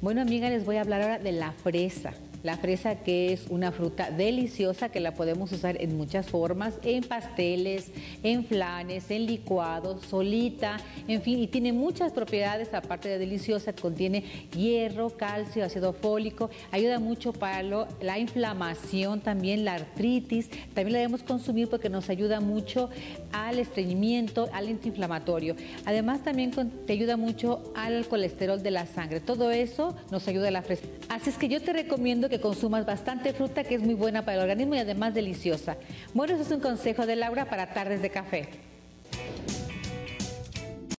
Bueno, amiga, les voy a hablar ahora de la fresa. La fresa que es una fruta deliciosa que la podemos usar en muchas formas, en pasteles, en flanes, en licuados, solita, en fin, y tiene muchas propiedades, aparte de deliciosa, contiene hierro, calcio, ácido fólico, ayuda mucho para la inflamación, también la artritis, también la debemos consumir porque nos ayuda mucho al estreñimiento, al antiinflamatorio. Además también te ayuda mucho al colesterol de la sangre. Todo eso nos ayuda a la fresa. Así es que yo te recomiendo consumas bastante fruta que es muy buena para el organismo y además deliciosa. Bueno, eso es un consejo de Laura para tardes de café.